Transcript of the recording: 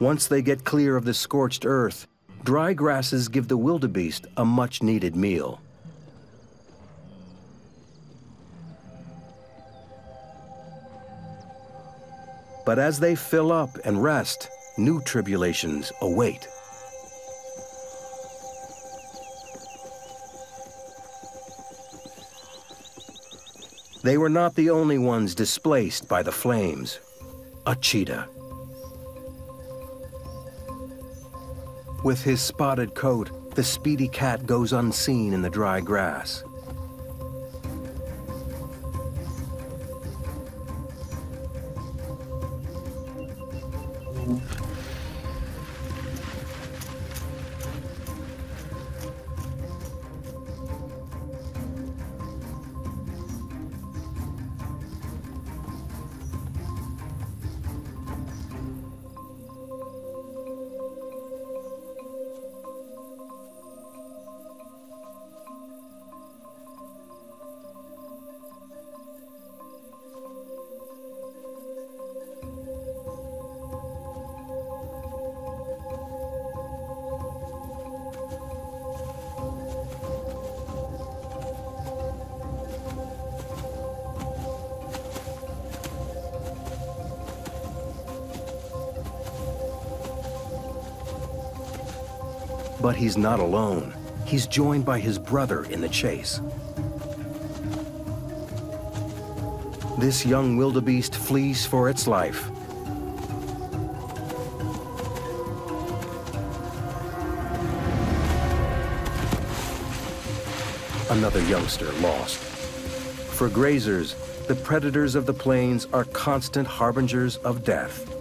Once they get clear of the scorched earth, dry grasses give the wildebeest a much-needed meal. But as they fill up and rest, new tribulations await. They were not the only ones displaced by the flames. A cheetah. With his spotted coat, the speedy cat goes unseen in the dry grass. But he's not alone. He's joined by his brother in the chase. This young wildebeest flees for its life. Another youngster lost. For grazers, the predators of the plains are constant harbingers of death.